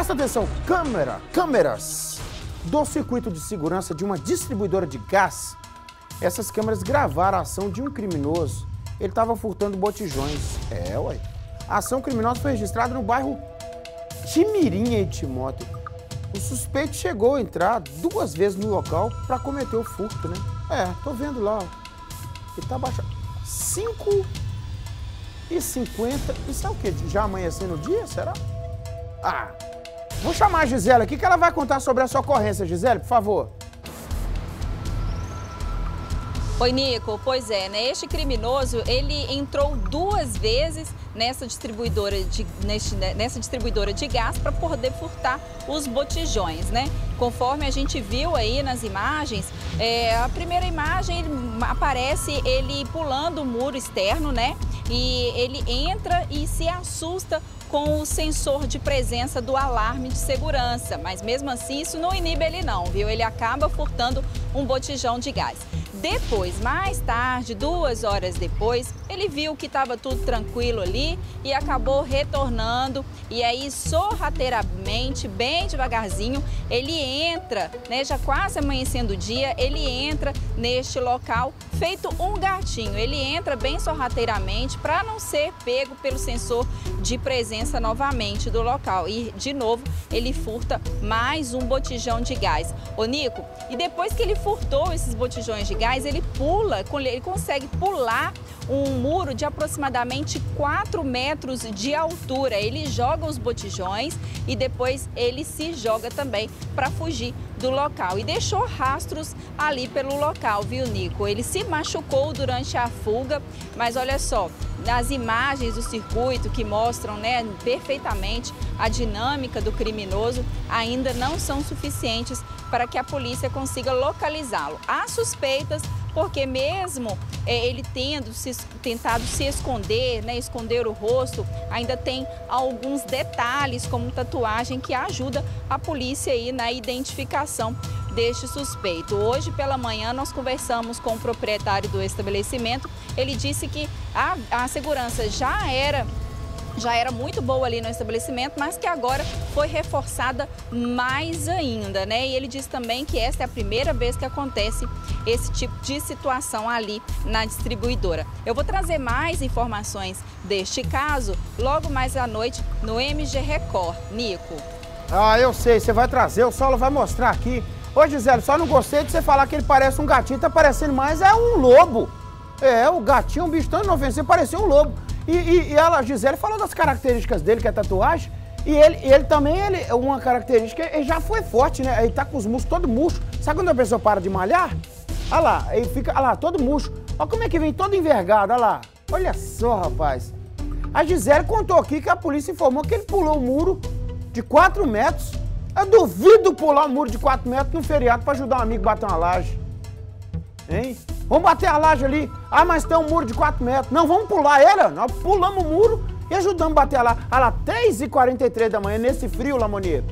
Presta atenção, câmera, câmeras do circuito de segurança de uma distribuidora de gás. Essas câmeras gravaram a ação de um criminoso. Ele estava furtando botijões. É, ué. A ação criminosa foi registrada no bairro Timirinha, em Timóteo. O suspeito chegou a entrar duas vezes no local para cometer o furto, né? É, tô vendo lá. Ele tá baixando. 5 e 50. Isso é o quê? Já amanhecendo o dia, será? Ah, vou chamar a Gisele aqui que ela vai contar sobre essa ocorrência. Gisele, por favor. Oi, Nico. Pois é, né? Este criminoso, ele entrou duas vezes nessa distribuidora de, neste, né, nessa distribuidora de gás para poder furtar os botijões, né? Conforme a gente viu aí nas imagens, é, a primeira imagem ele, aparece ele pulando o muro externo, né? E ele entra e se assusta com o sensor de presença do alarme de segurança, mas mesmo assim isso não inibe ele não, viu? Ele acaba furtando um botijão de gás. Depois, mais tarde, duas horas depois, ele viu que estava tudo tranquilo ali e acabou retornando. E aí, sorrateiramente, bem devagarzinho, ele entra, né, já quase amanhecendo o dia, ele entra neste local feito um gatinho. Ele entra bem sorrateiramente para não ser pego pelo sensor de presença novamente do local. E, de novo, ele furta mais um botijão de gás. Ô, Nico, e depois que ele furtou esses botijões de gás, ele pula, ele consegue pular um muro de aproximadamente 4 metros de altura. Ele joga os botijões e depois ele se joga também para fugir do local e deixou rastros ali pelo local, viu, Nico? Ele se machucou durante a fuga, mas olha só, nas imagens do circuito que mostram né, perfeitamente a dinâmica do criminoso ainda não são suficientes para que a polícia consiga localizá-lo. Há suspeitas porque mesmo é, ele tendo se, tentado se esconder, né, esconder o rosto, ainda tem alguns detalhes como tatuagem que ajuda a polícia aí na identificação deste suspeito. Hoje pela manhã nós conversamos com o proprietário do estabelecimento. Ele disse que a, a segurança já era já era muito boa ali no estabelecimento, mas que agora foi reforçada mais ainda, né? E ele disse também que esta é a primeira vez que acontece esse tipo de situação ali na distribuidora. Eu vou trazer mais informações deste caso logo mais à noite no MG Record. Nico. Ah, eu sei, você vai trazer, o Solo vai mostrar aqui. Ô, Gisele, só não gostei de você falar que ele parece um gatinho, tá parecendo mais é um lobo. É, o gatinho, um bicho tão inofensivo, parecia um lobo. E, e, e ela, a Gisele, falou das características dele, que é tatuagem. E ele, ele também, ele, uma característica, ele já foi forte, né? Ele tá com os músculos todo murcho. Sabe quando a pessoa para de malhar? Olha lá, ele fica, olha lá, todo murcho. Olha como é que vem todo envergado, olha lá. Olha só, rapaz. A Gisele contou aqui que a polícia informou que ele pulou o muro de 4 metros. Eu duvido pular um muro de 4 metros num feriado para ajudar um amigo a bater uma laje. Hein? Vamos bater a laje ali. Ah, mas tem um muro de 4 metros. Não, vamos pular ele. Nós pulamos o muro e ajudamos a bater a laje. Olha lá, 3h43 da manhã, nesse frio, Lamonier.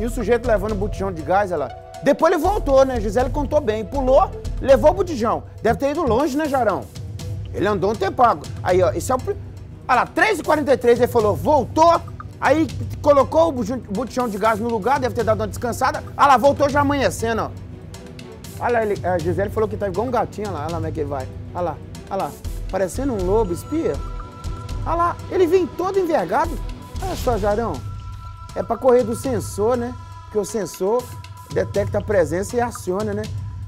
E o sujeito levando o botijão de gás, olha lá. Depois ele voltou, né? Gisele contou bem. Pulou, levou o botijão. Deve ter ido longe, né, Jarão? Ele andou um tempo. Aí, ó, esse é o... Olha lá, 3h43 ele falou, voltou. Aí colocou o botijão de gás no lugar, deve ter dado uma descansada. Olha lá, voltou já amanhecendo, ó. Olha ele, a Gisele falou que tá igual um gatinho, olha lá, olha lá como é que ele vai. Olha lá, olha lá, parecendo um lobo espia. Olha lá, ele vem todo envergado. Olha só, Jarão, é para correr do sensor, né? Porque o sensor detecta a presença e aciona, né?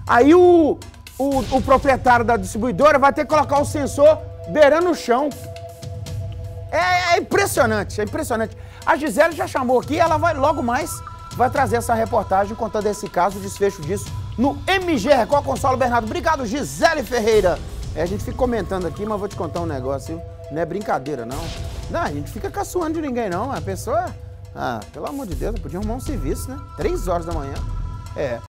Aí o, o, o proprietário da distribuidora vai ter que colocar o sensor beirando o chão. É, é, impressionante, é impressionante. A Gisele já chamou aqui, ela vai logo mais vai trazer essa reportagem contando esse caso, o desfecho disso no MG Record Consolo Bernardo. Obrigado, Gisele Ferreira. É, a gente fica comentando aqui, mas vou te contar um negócio, não é brincadeira, não. Não, a gente fica caçoando de ninguém, não. A pessoa, ah, pelo amor de Deus, podia arrumar um serviço, né? Três horas da manhã. É.